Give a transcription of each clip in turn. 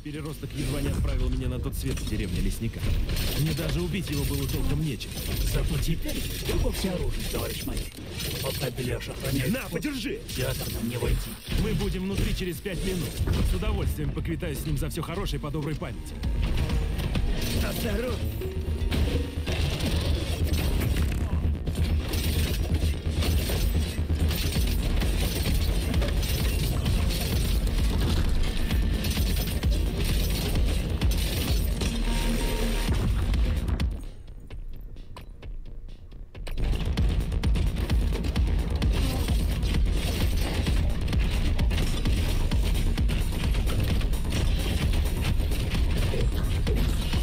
переросток едва не отправил меня на тот свет в деревне лесника. Мне даже убить его было толком нечем. Зато теперь легко всеоружен, товарищ майор. Пока Беляш охраняет... На, подержи! Театр нам не войти. Мы будем внутри через пять минут. С удовольствием поквитаюсь с ним за все хорошее по доброй памяти. Осторожно!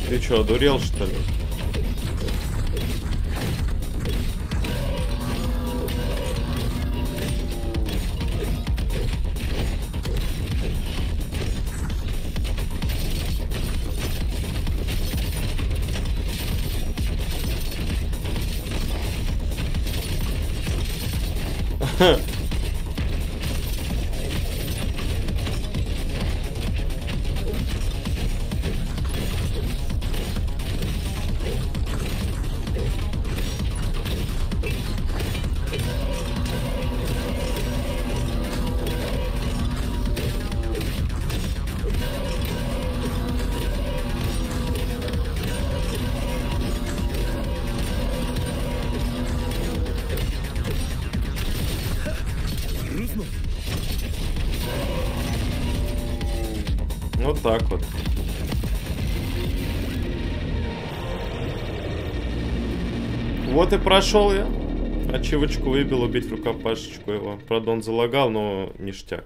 Ты что, одурел что ли? Вот так вот. Вот и прошел я. Ачивочку выбил, убить рукопашечку его. Правда, он залагал, но ништяк.